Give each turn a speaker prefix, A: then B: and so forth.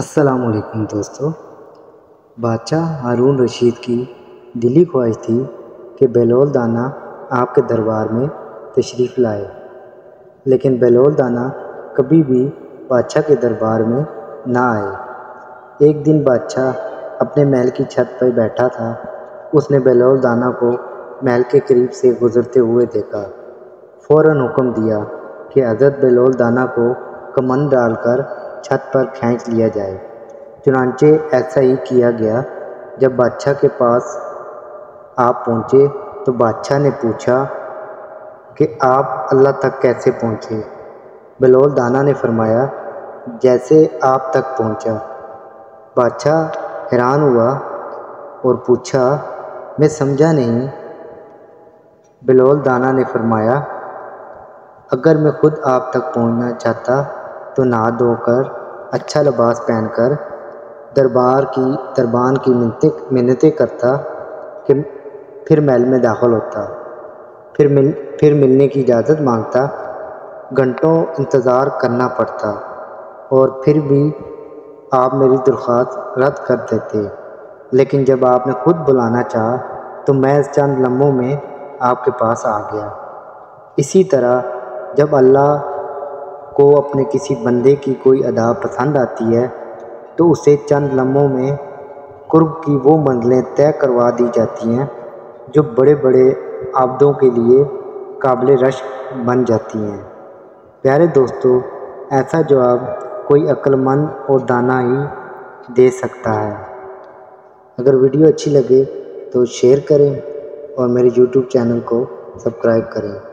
A: असलकुम दोस्तों। बादशाह हारून रशीद की दिली ख्वाहिश थी कि बेलोल दाना आपके दरबार में तशरीफ़ लाए। लेकिन बेलोल दाना कभी भी बादशाह के दरबार में ना आए। एक दिन बादशाह अपने महल की छत पर बैठा था। उसने बेलोल दाना को महल के करीब से गुज़रते हुए देखा। फ़ौर हुक्म दिया कि हज़रत बेलोल दाना को कमंद डालकर छत पर खींच लिया जाए। चुनाचे ऐसा ही किया गया। जब बादशाह के पास आप पहुँचे तो बादशाह ने पूछा कि आप अल्लाह तक कैसे पहुँचे? बलोल दाना ने फरमाया, जैसे आप तक पहुँचा। बादशाह हैरान हुआ और पूछा, मैं समझा नहीं। बलोल दाना ने फरमाया, अगर मैं ख़ुद आप तक पहुँचना चाहता तो नहा धोकर अच्छा लिबास पहनकर दरबार की, दरबान की मिन्नतें मिन्नतें करता कि फिर महल में दाखिल होता। फिर मिल, फिर मिलने की इजाज़त माँगता। घंटों इंतज़ार करना पड़ता और फिर भी आप मेरी दरख्वास्त रद्द कर देते। लेकिन जब आपने ख़ुद बुलाना चाहा तो मैं चंद लम्हों में आपके पास आ गया। इसी तरह जब अल्लाह को अपने किसी बंदे की कोई अदा पसंद आती है तो उसे चंद लम्हों में कुर्ब की वो मंजिलें तय करवा दी जाती हैं, जो बड़े बड़े आबदों के लिए काबिल रश बन जाती हैं। प्यारे दोस्तों, ऐसा जवाब कोई अक्लमंद और दाना ही दे सकता है। अगर वीडियो अच्छी लगे तो शेयर करें और मेरे यूट्यूब चैनल को सब्सक्राइब करें।